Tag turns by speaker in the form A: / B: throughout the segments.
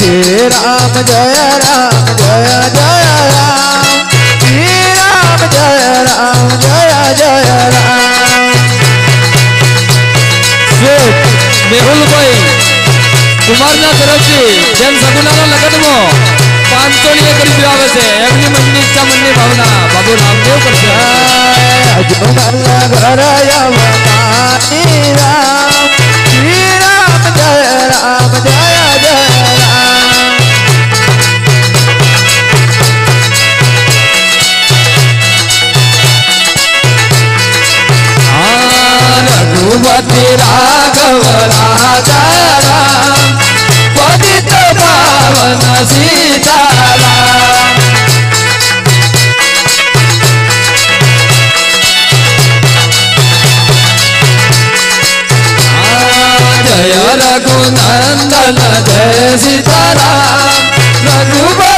A: श्री राम जय राम, जय जय राम। श्री राम जय राम, जय जय राम।
B: मेहुल भाई, कुमारनाथ रची जन सगुनाला लगतमो पांचोलिये करी से एवली मंदिर इच्छा मंदिर भावना, बाबू रामदेव कर जय రఘునందన జయ సీతారాం రఘువ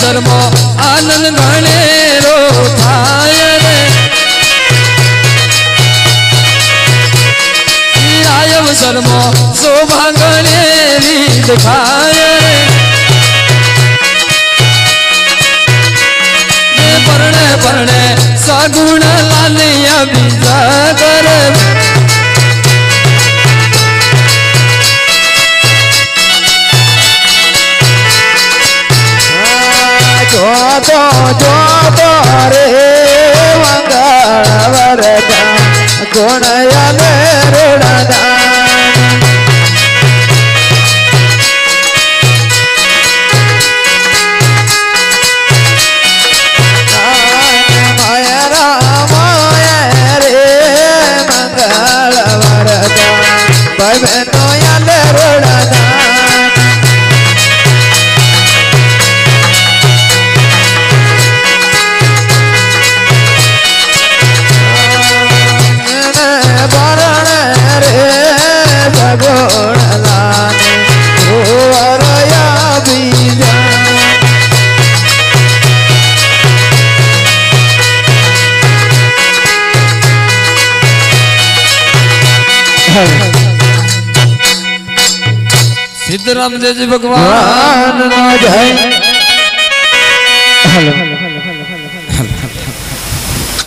B: શર્મો આનંદ ગણેરો થાય રે. આયવ શર્મો શોભા ગણેરી દેખાય રે. પરણે પરણે સગુણ લાલિયા બીજા કરે.
A: જોતો જોતો રે મંગળ વરદા ગુણયલે
B: सिद्धराम
A: जय जी भगवान हेलो